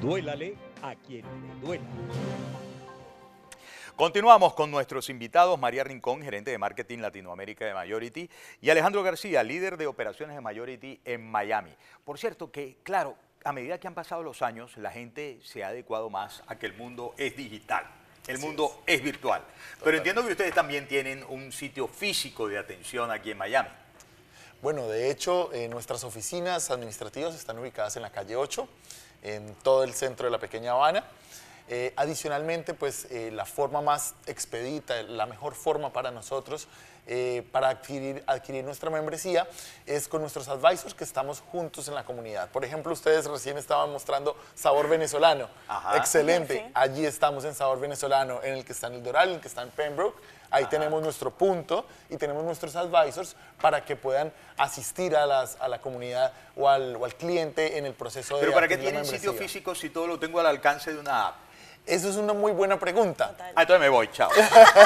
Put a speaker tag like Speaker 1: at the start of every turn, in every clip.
Speaker 1: Duélale a quien le duela.
Speaker 2: Continuamos con nuestros invitados, María Rincón, gerente de marketing Latinoamérica de Majority, y Alejandro García, líder de operaciones de Majority en Miami. Por cierto que, claro, a medida que han pasado los años, la gente se ha adecuado más a que el mundo es digital, el mundo es. virtual. Pero entiendo que ustedes también tienen un sitio físico de atención aquí en Miami.
Speaker 3: Bueno, de hecho, eh, nuestras oficinas administrativas están ubicadas en la calle 8, en todo el centro de la pequeña Habana. Eh, adicionalmente, pues eh, la forma más expedita, la mejor forma para nosotros eh, para adquirir, adquirir nuestra membresía es con nuestros advisors que estamos juntos en la comunidad. Por ejemplo, ustedes recién estaban mostrando Sabor Venezolano. Excelente. Allí estamos en Sabor Venezolano, en el que está en el Doral, en el que está en Pembroke. Ahí tenemos nuestro punto y tenemos nuestros advisors para que puedan asistir a, las, a la comunidad o al, o al cliente en el proceso de
Speaker 2: Pero ¿para qué tienen sitio físico si todo lo tengo al alcance de una app?
Speaker 3: Eso es una muy buena pregunta.
Speaker 2: Ah, entonces me voy, chao.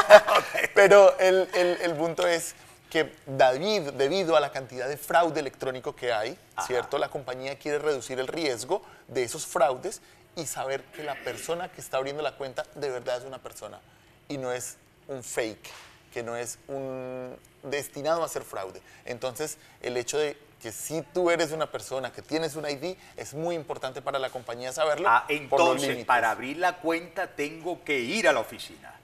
Speaker 3: Pero el, el, punto es que David, debido a la cantidad de fraude electrónico que hay, ¿cierto? La compañía quiere reducir el riesgo de esos fraudes y saber que la persona que está abriendo la cuenta de verdad es una persona y no es un fake, que no es un destinado a hacer fraude. Entonces, el hecho de que si tú eres una persona que tienes un ID, es muy importante para la compañía saberlo.
Speaker 2: Ah, entonces, para abrir la cuenta tengo que ir a la oficina.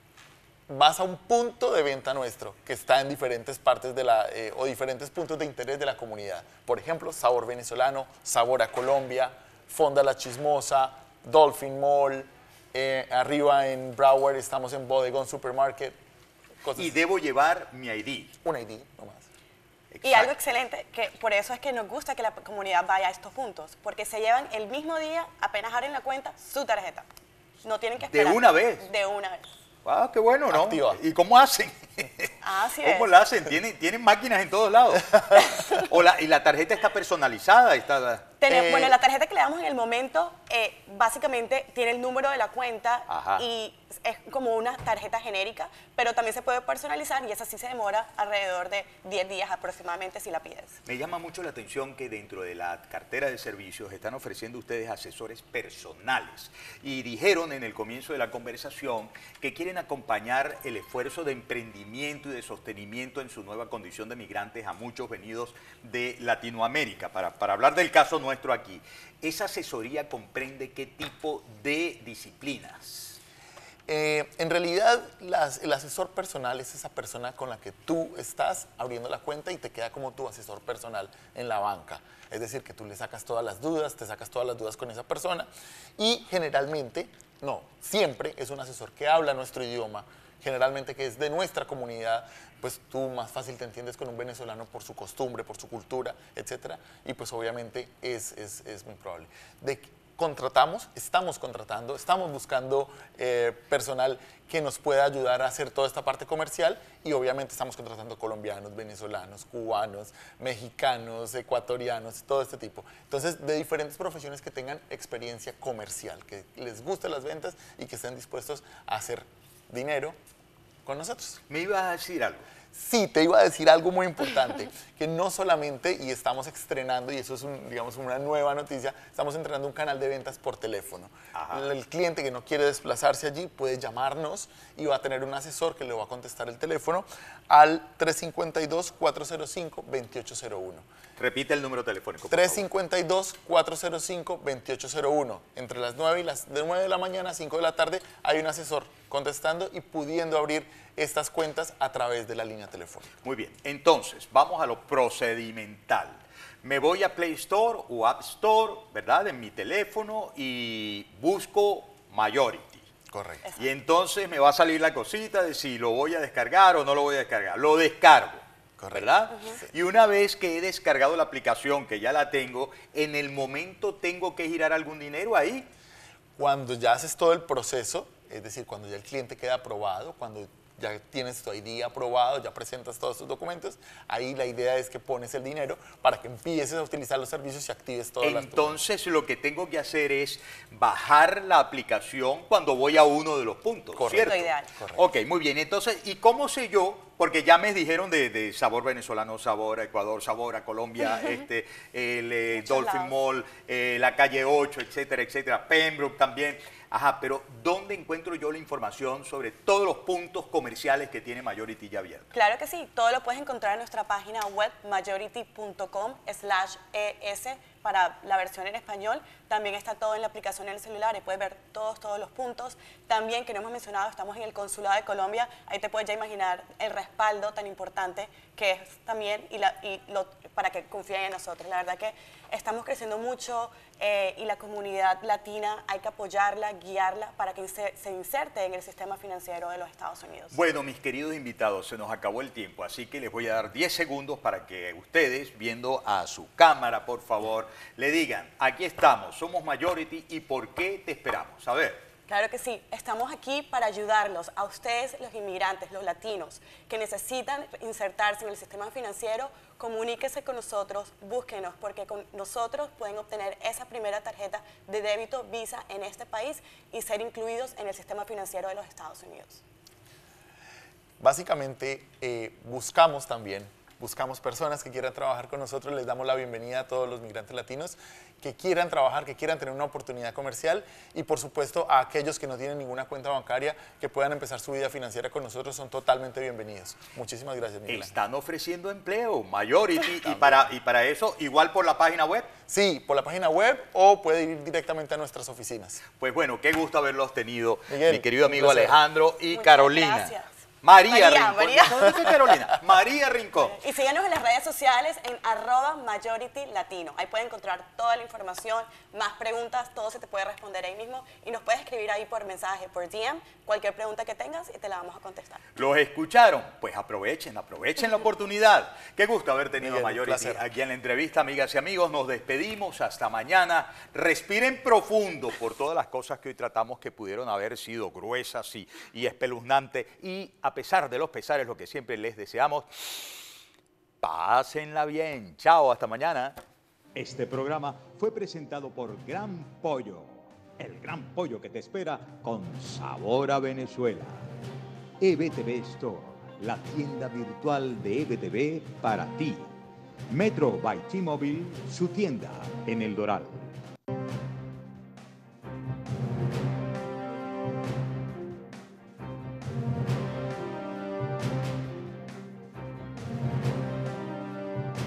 Speaker 3: Vas a un punto de venta nuestro que está en diferentes partes de la, eh, o diferentes puntos de interés de la comunidad. Por ejemplo, Sabor Venezolano, Sabor a Colombia, Fonda La Chismosa, Dolphin Mall, eh, arriba en Broward estamos en Bodegón Supermarket.
Speaker 2: y debo llevar mi ID.
Speaker 3: Un ID, nomás.
Speaker 4: Y algo excelente, que por eso es que nos gusta que la comunidad vaya a estos puntos, porque se llevan el mismo día, apenas abren la cuenta, su tarjeta. No tienen que esperar.
Speaker 2: ¿De una vez?
Speaker 4: De una vez.
Speaker 2: Ah, qué bueno, ¿no? ¿Y cómo hacen?
Speaker 4: Así
Speaker 2: ¿Cómo la hacen? ¿Tienen, tienen máquinas en todos lados. o la, y la tarjeta está personalizada. Está,
Speaker 4: eh, bueno, la tarjeta que le damos en el momento, eh, básicamente tiene el número de la cuenta y es como una tarjeta genérica, pero también se puede personalizar y esa sí se demora alrededor de 10 días aproximadamente si la pides.
Speaker 2: Me llama mucho la atención que dentro de la cartera de servicios están ofreciendo ustedes asesores personales y dijeron en el comienzo de la conversación que quieren acompañar el esfuerzo de emprendimiento y de sostenimiento en su nueva condición de migrantes a muchos venidos de Latinoamérica. Para, para hablar del caso nuestro aquí, ¿esa asesoría comprende qué tipo de disciplinas?
Speaker 3: Eh, en realidad, el asesor personal es esa persona con la que tú estás abriendo la cuenta y te queda como tu asesor personal en la banca. Es decir, que tú le sacas todas las dudas, te sacas todas las dudas con esa persona y generalmente, no, siempre es un asesor que habla nuestro idioma, generalmente que es de nuestra comunidad, pues tú más fácil te entiendes con un venezolano por su costumbre, por su cultura, etcétera, y pues obviamente es, es, es muy probable. De, contratamos, estamos contratando, estamos buscando eh, personal que nos pueda ayudar a hacer toda esta parte comercial y obviamente estamos contratando colombianos, venezolanos, cubanos, mexicanos, ecuatorianos, todo este tipo. Entonces, de diferentes profesiones que tengan experiencia comercial, que les gusten las ventas y que estén dispuestos a hacer dinero con nosotros.
Speaker 2: Me ibas a decir algo.
Speaker 3: Sí, te iba a decir algo muy importante, que no solamente, y estamos estrenando, y eso es digamos, una nueva noticia, estamos entrenando un canal de ventas por teléfono. El cliente que no quiere desplazarse allí puede llamarnos y va a tener un asesor que le va a contestar el teléfono al 352-405-2801.
Speaker 2: Repite el número telefónico.
Speaker 3: 352-405-2801. Entre las 9 y las de 9 de la mañana a 5 de la tarde hay un asesor contestando y pudiendo abrir estas cuentas a través de la línea telefónica.
Speaker 2: Muy bien, entonces vamos a lo procedimental. Me voy a Play Store o App Store, ¿verdad? En mi teléfono y busco Majority.
Speaker 3: Correcto.
Speaker 2: Y entonces me va a salir la cosita de si lo voy a descargar o no lo voy a descargar. Lo descargo. ¿verdad? Y una vez que he descargado la aplicación, que ya la tengo, en el momento tengo que girar algún dinero ahí.
Speaker 3: Cuando ya haces todo el proceso, es decir, cuando ya el cliente queda aprobado, cuando ya tienes tu ID aprobado, ya presentas todos tus documentos, ahí la idea es que pones el dinero para que empieces a utilizar los servicios y actives todas
Speaker 2: las Entonces lo que tengo que hacer es bajar la aplicación cuando voy a uno de los puntos,
Speaker 4: Correcto.
Speaker 2: ¿cierto?
Speaker 4: ideal.
Speaker 2: Ok, muy bien. Entonces, ¿y cómo sé yo Porque ya me dijeron de, sabor venezolano, sabor a Ecuador, sabor a Colombia, este, el eh, Dolphin Mall, eh, la calle 8, etcétera, etcétera, Pembroke también. Ajá, pero ¿dónde encuentro yo la información sobre todos los puntos comerciales que tiene Majority ya abierto?
Speaker 4: Claro que sí, todo lo puedes encontrar en nuestra página web majority.com slash es para la versión en español. También está todo en la aplicación en el celular y puedes ver todos, todos los puntos. También, que no hemos mencionado, estamos en el Consulado de Colombia. Ahí te puedes ya imaginar el respaldo tan importante que es también y, para que confíen en nosotros. La verdad que estamos creciendo mucho eh, y la comunidad latina hay que apoyarla, guiarla para que se, se inserte en el sistema financiero de los Estados Unidos.
Speaker 2: Bueno, mis queridos invitados, se nos acabó el tiempo, así que les voy a dar 10 segundos para que ustedes, viendo a su cámara, por favor, le digan, aquí estamos, somos Majority y por qué te esperamos. A ver.
Speaker 4: Claro que sí, estamos aquí para ayudarlos a ustedes, los inmigrantes, los latinos, que necesitan insertarse en el sistema financiero, comuníquese con nosotros, búsquenos, porque con nosotros pueden obtener esa primera tarjeta de débito Visa en este país y ser incluidos en el sistema financiero de los Estados Unidos.
Speaker 3: Básicamente, eh, buscamos también buscamos personas que quieran trabajar con nosotros, les damos la bienvenida a todos los migrantes latinos que quieran trabajar, que quieran tener una oportunidad comercial y por supuesto a aquellos que no tienen ninguna cuenta bancaria que puedan empezar su vida financiera con nosotros son totalmente bienvenidos. Muchísimas gracias, Miguel.
Speaker 2: Están ofreciendo empleo, Majority, y para, y para eso, igual por la página web.
Speaker 3: Sí, por la página web o puede ir directamente a nuestras oficinas.
Speaker 2: Pues bueno, qué gusto haberlos tenido, mi querido amigo Alejandro y Carolina.
Speaker 4: Gracias.
Speaker 2: María, Rincón. María. Carolina? María Rincón.
Speaker 4: Y síganos en las redes sociales en arroba majority latino. Ahí pueden encontrar toda la información, más preguntas, todo se te puede responder ahí mismo. Y nos puedes escribir ahí por mensaje, por DM, cualquier pregunta que tengas y te la vamos a contestar.
Speaker 2: ¿Los escucharon? Pues aprovechen, aprovechen la oportunidad. Qué gusto haber tenido a Majority aquí en la entrevista, amigas y amigos. Nos despedimos hasta mañana. Respiren profundo por todas las cosas que hoy tratamos que pudieron haber sido gruesas y, y espeluznantes. Y a pesar de los pesares, lo que siempre les deseamos, pásenla bien. Chao, hasta mañana.
Speaker 1: Este programa fue presentado por Gran Pollo, el gran pollo que te espera con sabor a Venezuela. EBTV Store, la tienda virtual de EBTV para ti. Metro by T-Mobile, su tienda en El Doral.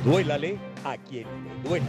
Speaker 1: Duélale a quien le duele.